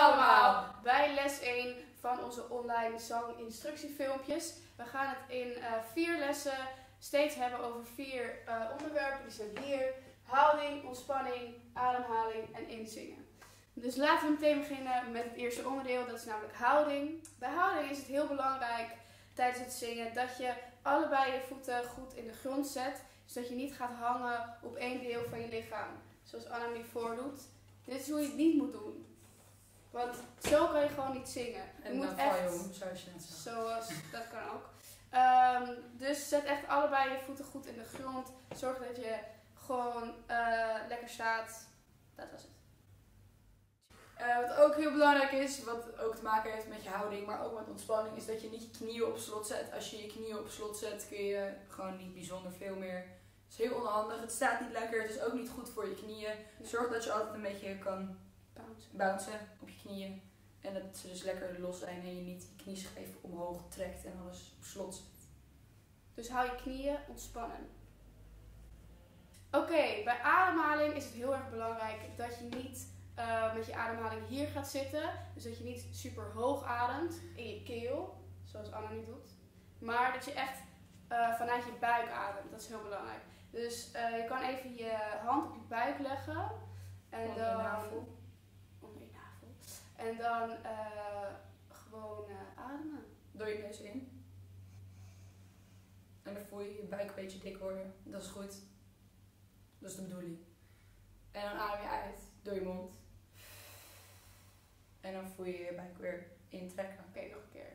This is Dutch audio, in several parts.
allemaal bij les 1 van onze online zang-instructiefilmpjes. We gaan het in eh, vier lessen steeds hebben over vier eh, onderwerpen. Die zijn hier: houding, ontspanning, ademhaling en inzingen. Dus laten we meteen beginnen met het eerste onderdeel, dat is namelijk houding. Bij houding is het heel belangrijk tijdens het zingen dat je allebei je voeten goed in de grond zet. Zodat je niet gaat hangen op één deel van je lichaam, zoals nu voordoet. Dit is hoe je het niet moet doen. Want zo kan je gewoon niet zingen. Je En moet dan val je echt, om, zoals je net zag. zoals, dat kan ook. Ehm, dus zet echt allebei je voeten goed in de grond. Zorg dat je gewoon eh, lekker staat. Dat was het. Eh, wat ook heel belangrijk is, wat ook te maken heeft met je houding, maar ook met ontspanning, is dat je niet je knieën op slot zet. Als je je knieën op slot zet, kun je gewoon niet bijzonder veel meer. Het is heel onhandig, het staat niet lekker, het is ook niet goed voor je knieën. Zorg dat je altijd een beetje kan Bounce. bouncen op je knieën. En dat ze dus lekker los zijn en je niet je knieschijf omhoog trekt en alles op slot zet. Dus hou je knieën ontspannen. Oké, bij ademhaling is het heel erg belangrijk dat je niet eh, met je ademhaling hier gaat zitten. Dus dat je niet super hoog ademt in je keel, zoals Anna nu doet. Maar dat je echt eh, vanuit je buik ademt. Dat is heel belangrijk. Dus eh, je kan even je hand op je buik leggen. En dan, je navel. Onder je navel. En dan eh, gewoon eh, ademen. Door je neus in. En dan voel je je buik een beetje dik worden. Dat is goed. Dat is de bedoeling. En dan adem je uit door je mond. En dan voel je je buik weer intrekken. Oké, nog een keer.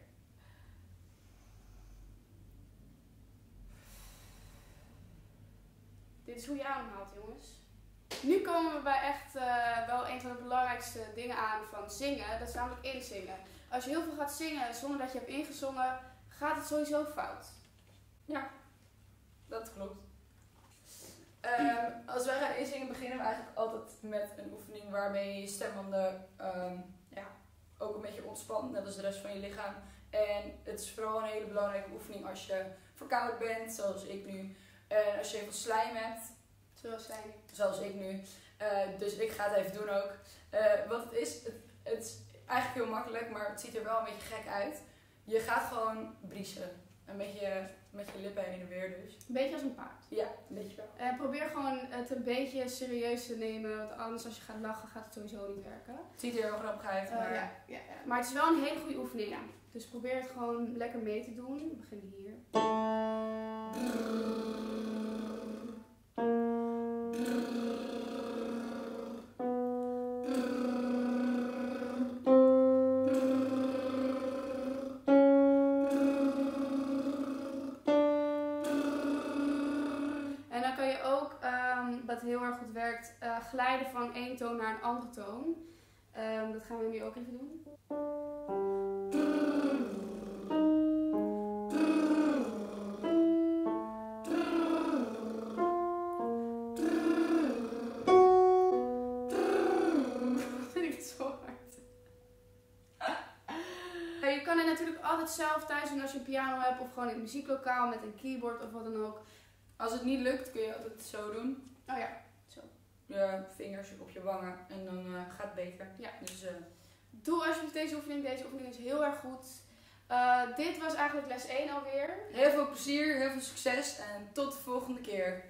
Dit is hoe je ademhaalt, jongens. Nu komen we bij echt eh, wel een van de belangrijkste dingen aan van zingen. Dat is namelijk inzingen. Als je heel veel gaat zingen zonder dat je hebt ingezongen, gaat het sowieso fout. Dat klopt. Ehm, als wij gaan inzingen beginnen we eigenlijk altijd met een oefening waarmee je stembanden ehm, ja, ook een beetje ontspant, net als de rest van je lichaam. En het is vooral een hele belangrijke oefening als je verkouden bent, zoals ik nu. En als je heel veel slijm hebt, Zoals zij. zoals ik nu. Eh, dus ik ga het even doen ook. Eh, wat het is, het, het is eigenlijk heel makkelijk, maar het ziet er wel een beetje gek uit. Je gaat gewoon briesen. Een beetje met je lippen heen en weer dus. Een beetje als een paard. Ja, een beetje wel. En probeer gewoon het een beetje serieus te nemen, want anders als je gaat lachen gaat het sowieso niet werken. Het ziet er heel grappig uit, Eh, maar ja, ja, ja. Maar het is wel een hele goede oefening. Dus probeer het gewoon lekker mee te doen. We beginnen hier. Ook, ehm, wat heel erg goed werkt, eh, glijden van één toon naar een andere toon. Ehm, dat gaan we nu ook even doen. je kan het natuurlijk altijd zelf thuis doen als je een piano hebt of gewoon in het muzieklokaal met een keyboard of wat dan ook. Als het niet lukt kun je altijd zo doen. Oh ja, Je vingers op je wangen en dan eh, gaat het beter. Ja. Dus eh, doe alsjeblieft deze oefening. Deze oefening is heel erg goed. Eh, dit was eigenlijk les 1 alweer. heel veel plezier, heel veel succes en tot de volgende keer.